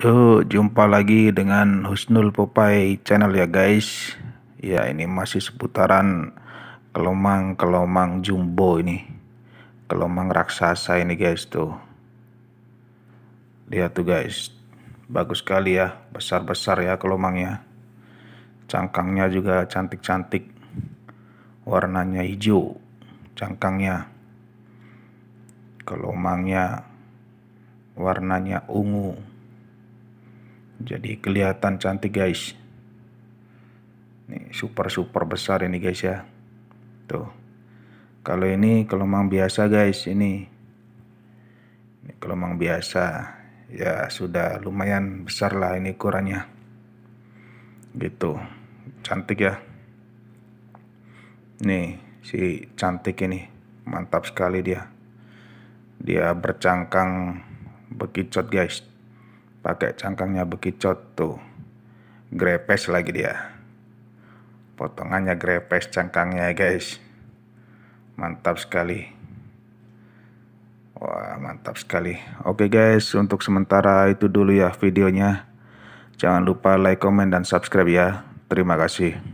Yo, jumpa lagi dengan Husnul Popeye channel ya guys. Ya, ini masih seputaran kelomang-kelomang jumbo ini. Kelomang raksasa ini guys tuh. Lihat tuh guys. Bagus sekali ya, besar-besar ya kelomangnya. Cangkangnya juga cantik-cantik. Warnanya hijau cangkangnya. Kelomangnya warnanya ungu jadi kelihatan cantik guys. Ini super super besar ini guys ya. Tuh. Kalau ini kelomang biasa guys ini. Ini kelomang biasa. Ya sudah lumayan besar lah ini ukurannya. Gitu. Cantik ya. Nih si cantik ini. Mantap sekali dia. Dia bercangkang bekicot guys pakai cangkangnya bekicot tuh. Grepes lagi dia. Potongannya grepes cangkangnya guys. Mantap sekali. Wah mantap sekali. Oke guys untuk sementara itu dulu ya videonya. Jangan lupa like comment dan subscribe ya. Terima kasih